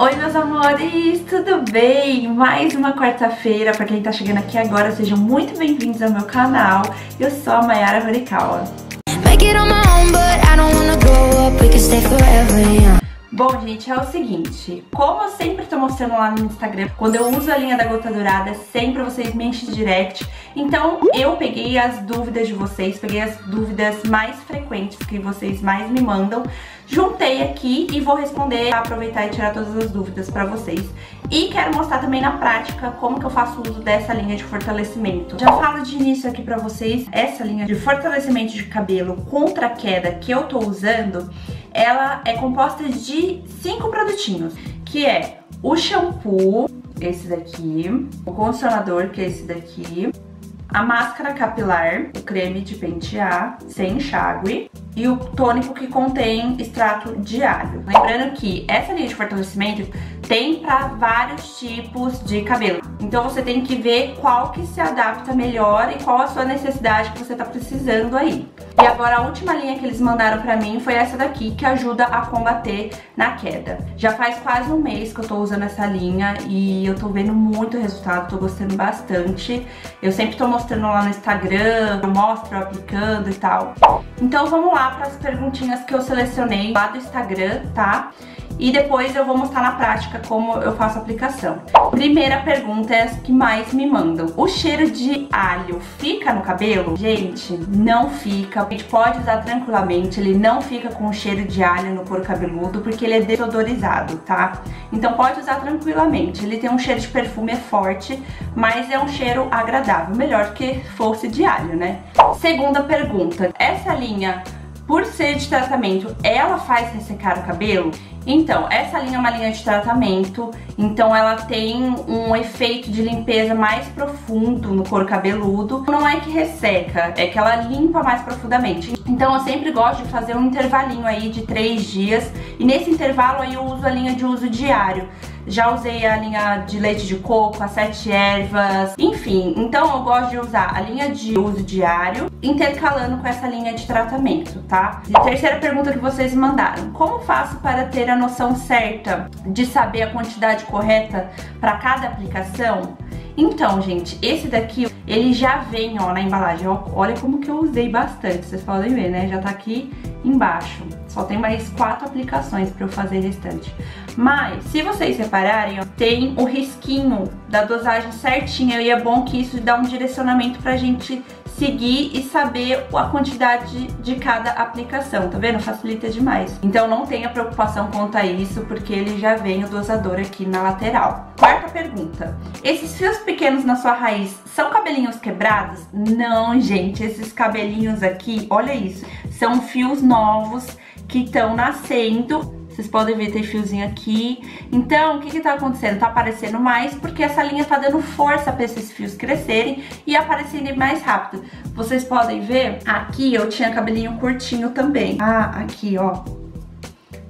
Oi meus amores, tudo bem? Mais uma quarta-feira, pra quem tá chegando aqui agora, sejam muito bem-vindos ao meu canal. Eu sou a Mayara Horikawa. Bom, gente, é o seguinte, como eu sempre tô mostrando lá no Instagram, quando eu uso a linha da gota dourada, sempre vocês me enchem de direct. Então, eu peguei as dúvidas de vocês, peguei as dúvidas mais frequentes que vocês mais me mandam, juntei aqui e vou responder, aproveitar e tirar todas as dúvidas pra vocês. E quero mostrar também na prática como que eu faço uso dessa linha de fortalecimento. Já falo de início aqui pra vocês, essa linha de fortalecimento de cabelo contra queda que eu tô usando, ela é composta de cinco produtinhos, que é o shampoo, esse daqui, o condicionador, que é esse daqui, a máscara capilar, o creme de pentear sem enxágue e o tônico que contém extrato de alho. Lembrando que essa linha de fortalecimento tem para vários tipos de cabelo. Então você tem que ver qual que se adapta melhor e qual a sua necessidade que você tá precisando aí. E agora a última linha que eles mandaram pra mim foi essa daqui, que ajuda a combater na queda. Já faz quase um mês que eu tô usando essa linha e eu tô vendo muito resultado, tô gostando bastante. Eu sempre tô mostrando lá no Instagram, eu mostro aplicando e tal. Então vamos lá para as perguntinhas que eu selecionei lá do Instagram, tá? E depois eu vou mostrar na prática como eu faço a aplicação. Primeira pergunta é as que mais me mandam. O cheiro de alho fica no cabelo? Gente, não fica. A gente pode usar tranquilamente, ele não fica com cheiro de alho no couro cabeludo porque ele é desodorizado, tá? Então pode usar tranquilamente. Ele tem um cheiro de perfume, é forte, mas é um cheiro agradável, melhor que fosse de alho, né? Segunda pergunta, essa linha por ser de tratamento, ela faz ressecar o cabelo? Então, essa linha é uma linha de tratamento, então ela tem um efeito de limpeza mais profundo no couro cabeludo. Não é que resseca, é que ela limpa mais profundamente. Então eu sempre gosto de fazer um intervalinho aí de três dias, e nesse intervalo aí eu uso a linha de uso diário. Já usei a linha de leite de coco, as sete ervas, enfim. Então eu gosto de usar a linha de uso diário, intercalando com essa linha de tratamento, tá? E terceira pergunta que vocês mandaram. Como faço para ter a noção certa de saber a quantidade correta para cada aplicação? Então, gente, esse daqui, ele já vem, ó, na embalagem. Olha como que eu usei bastante, vocês podem ver, né? Já tá aqui embaixo. Só tem mais quatro aplicações para eu fazer restante. Mas, se vocês repararem, ó, tem o risquinho da dosagem certinha e é bom que isso dá um direcionamento pra gente seguir e saber a quantidade de cada aplicação, tá vendo? Facilita demais. Então não tenha preocupação quanto a isso, porque ele já vem o dosador aqui na lateral. Quarta pergunta. Esses fios pequenos na sua raiz são cabelinhos quebrados? Não, gente. Esses cabelinhos aqui, olha isso, são fios novos que estão nascendo vocês podem ver, tem fiozinho aqui. Então, o que que tá acontecendo? Tá aparecendo mais porque essa linha tá dando força para esses fios crescerem e aparecerem mais rápido. Vocês podem ver, aqui eu tinha cabelinho curtinho também. Ah, aqui, ó.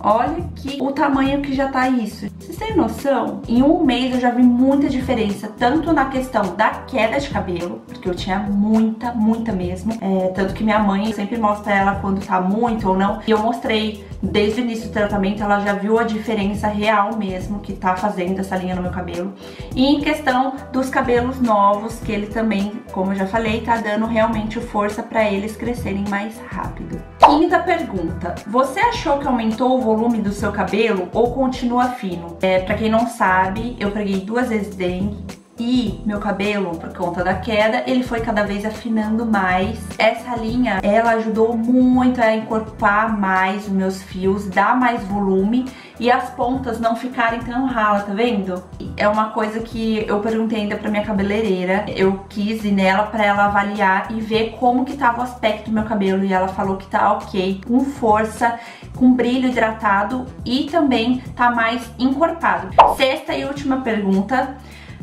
Olha que o tamanho que já tá isso. Vocês têm noção? Em um mês eu já vi muita diferença, tanto na questão da queda de cabelo, porque eu tinha muita, muita mesmo. É, tanto que minha mãe sempre mostra ela quando tá muito ou não. E eu mostrei desde o início do tratamento, ela já viu a diferença real mesmo que tá fazendo essa linha no meu cabelo. E em questão dos cabelos novos, que ele também, como eu já falei, tá dando realmente força para eles crescerem mais rápido. Quinta pergunta. Você achou que aumentou o volume do seu cabelo ou continua fino? É, pra quem não sabe, eu preguei duas vezes dengue e meu cabelo, por conta da queda, ele foi cada vez afinando mais. Essa linha, ela ajudou muito a encorpar mais os meus fios, dar mais volume e as pontas não ficarem tão ralas, tá vendo? É uma coisa que eu perguntei ainda pra minha cabeleireira, eu quis ir nela pra ela avaliar e ver como que tava o aspecto do meu cabelo e ela falou que tá ok, com força, com brilho hidratado e também tá mais encorpado. Sexta e última pergunta,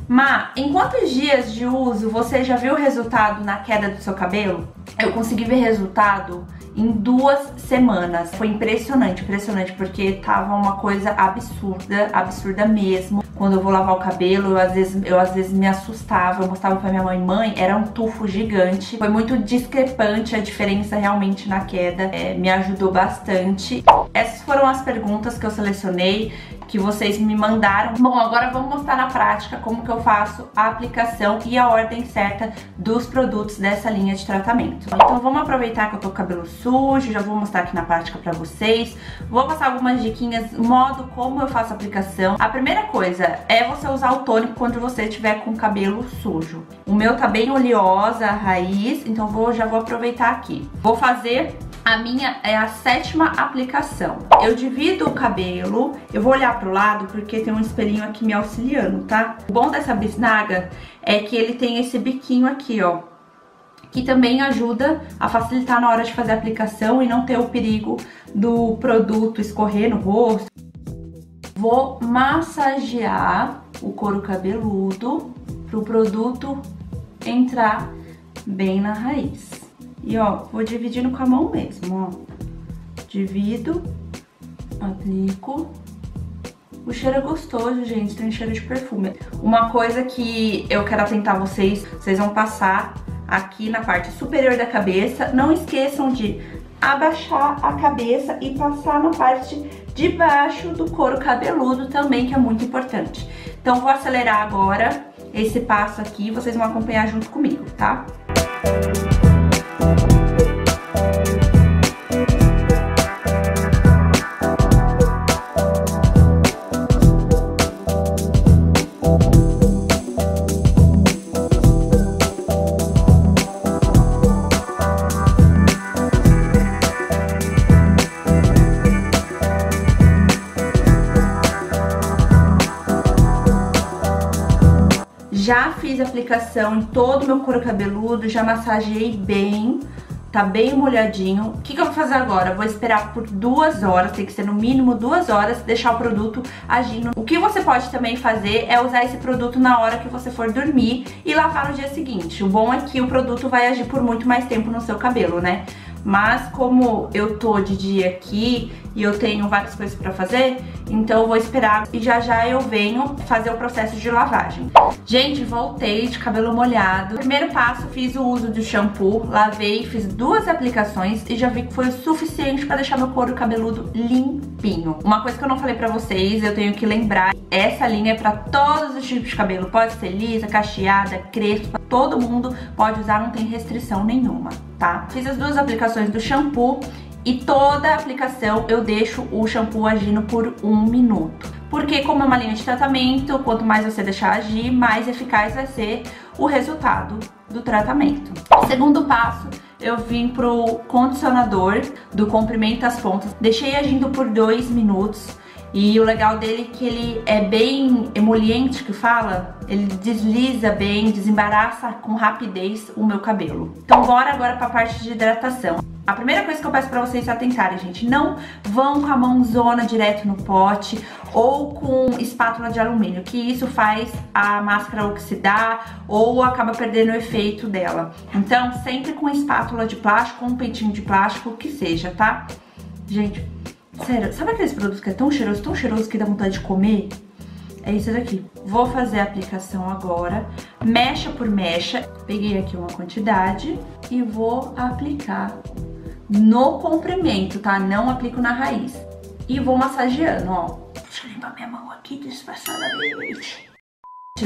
Ma, em quantos dias de uso você já viu o resultado na queda do seu cabelo? Eu consegui ver resultado em duas semanas. Foi impressionante, impressionante, porque tava uma coisa absurda, absurda mesmo. Quando eu vou lavar o cabelo, eu às vezes, eu, às vezes me assustava, eu mostrava pra minha mãe, mãe, era um tufo gigante. Foi muito discrepante a diferença realmente na queda, é, me ajudou bastante. Essas foram as perguntas que eu selecionei que vocês me mandaram. Bom, agora vamos mostrar na prática como que eu faço a aplicação e a ordem certa dos produtos dessa linha de tratamento. Então vamos aproveitar que eu tô com o cabelo sujo, já vou mostrar aqui na prática pra vocês. Vou passar algumas diquinhas, modo como eu faço a aplicação. A primeira coisa é você usar o tônico quando você tiver com o cabelo sujo. O meu tá bem oleosa, a raiz, então vou, já vou aproveitar aqui. Vou fazer a minha é a sétima aplicação. Eu divido o cabelo, eu vou olhar pro lado porque tem um espelhinho aqui me auxiliando, tá? O bom dessa bisnaga é que ele tem esse biquinho aqui, ó, que também ajuda a facilitar na hora de fazer a aplicação e não ter o perigo do produto escorrer no rosto. Vou massagear o couro cabeludo pro produto entrar bem na raiz. E ó, vou dividindo com a mão mesmo, ó. Divido, aplico. O cheiro é gostoso, gente, tem cheiro de perfume. Uma coisa que eu quero atentar vocês, vocês vão passar aqui na parte superior da cabeça. Não esqueçam de abaixar a cabeça e passar na parte de baixo do couro cabeludo também, que é muito importante. Então vou acelerar agora esse passo aqui, vocês vão acompanhar junto comigo, tá? Música Bye. Já fiz aplicação em todo o meu couro cabeludo, já massageei bem, tá bem molhadinho. O que, que eu vou fazer agora? Vou esperar por duas horas, tem que ser no mínimo duas horas, deixar o produto agindo. O que você pode também fazer é usar esse produto na hora que você for dormir e lavar no dia seguinte. O bom é que o produto vai agir por muito mais tempo no seu cabelo, né? Mas como eu tô de dia aqui e eu tenho várias coisas pra fazer, então eu vou esperar e já já eu venho fazer o processo de lavagem. Gente, voltei de cabelo molhado. Primeiro passo, fiz o uso do shampoo, lavei, fiz duas aplicações e já vi que foi o suficiente pra deixar meu couro cabeludo limpinho. Uma coisa que eu não falei pra vocês, eu tenho que lembrar, essa linha é pra todos os tipos de cabelo. Pode ser lisa, cacheada, crespa, todo mundo pode usar, não tem restrição nenhuma, tá? Fiz as duas aplicações do shampoo e toda a aplicação eu deixo o shampoo agindo por um minuto. Porque como é uma linha de tratamento, quanto mais você deixar agir, mais eficaz vai ser o resultado do tratamento. Segundo passo, eu vim pro condicionador do comprimento às pontas. Deixei agindo por dois minutos. E o legal dele é que ele é bem emoliente, que fala. Ele desliza bem, desembaraça com rapidez o meu cabelo. Então bora agora pra parte de hidratação. A primeira coisa que eu peço pra vocês atentarem, gente, não vão com a mãozona direto no pote ou com espátula de alumínio, que isso faz a máscara oxidar ou acaba perdendo o efeito dela. Então, sempre com espátula de plástico, um peitinho de plástico, que seja, tá? Gente, sério, sabe aqueles produtos que é tão cheiroso, tão cheiroso que dá vontade de comer? É isso daqui. Vou fazer a aplicação agora, mecha por mecha. Peguei aqui uma quantidade e vou aplicar no comprimento, tá? Não aplico na raiz. E vou massageando, ó. Deixa eu limpar minha mão aqui disfarçadamente.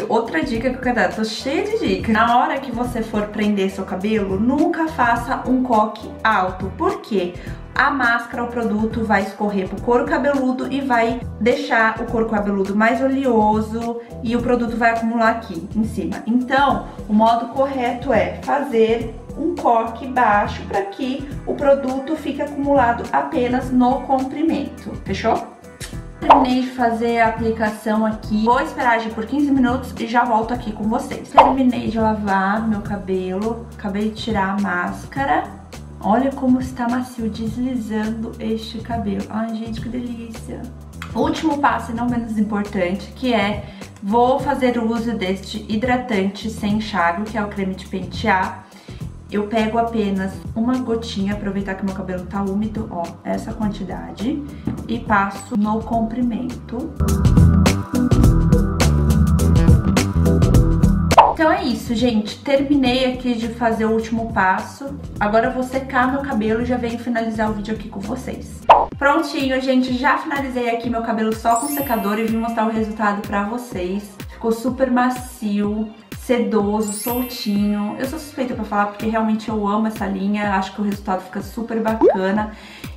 Outra dica que eu quero dar, tô cheia de dicas. Na hora que você for prender seu cabelo, nunca faça um coque alto. Por quê? A máscara, o produto, vai escorrer pro couro cabeludo e vai deixar o couro cabeludo mais oleoso e o produto vai acumular aqui em cima. Então, o modo correto é fazer um coque baixo para que o produto fique acumulado apenas no comprimento, fechou? Terminei de fazer a aplicação aqui, vou esperar agir por 15 minutos e já volto aqui com vocês. Terminei de lavar meu cabelo, acabei de tirar a máscara. Olha como está macio, deslizando este cabelo. Ai, gente, que delícia. Último passo e não menos importante, que é vou fazer o uso deste hidratante sem enxágue, que é o creme de pentear eu pego apenas uma gotinha, aproveitar que meu cabelo tá úmido, ó, essa quantidade, e passo no comprimento. Então é isso. gente. Terminei aqui de fazer o último passo. Agora eu vou secar meu cabelo e já venho finalizar o vídeo aqui com vocês. Prontinho, gente. Já finalizei aqui meu cabelo só com secador e vim mostrar o resultado pra vocês. Ficou super macio sedoso, soltinho. Eu sou suspeita pra falar porque realmente eu amo essa linha, acho que o resultado fica super bacana.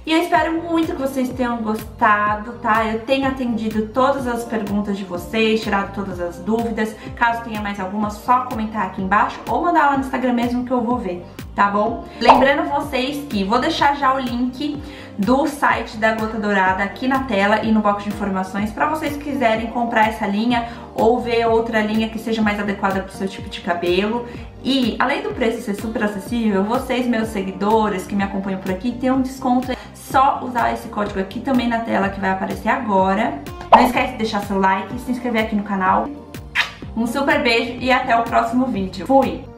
E eu espero muito que vocês tenham gostado, tá? Eu tenho atendido todas as perguntas de vocês, tirado todas as dúvidas. Caso tenha mais alguma, só comentar aqui embaixo ou mandar lá no Instagram mesmo que eu vou ver, tá bom? Lembrando vocês que vou deixar já o link do site da Gota Dourada aqui na tela e no box de informações para vocês quiserem comprar essa linha ou ver outra linha que seja mais adequada para o seu tipo de cabelo. E além do preço ser super acessível, vocês, meus seguidores que me acompanham por aqui, tem um desconto só usar esse código aqui também na tela que vai aparecer agora. Não esquece de deixar seu like, se inscrever aqui no canal. Um super beijo e até o próximo vídeo. Fui!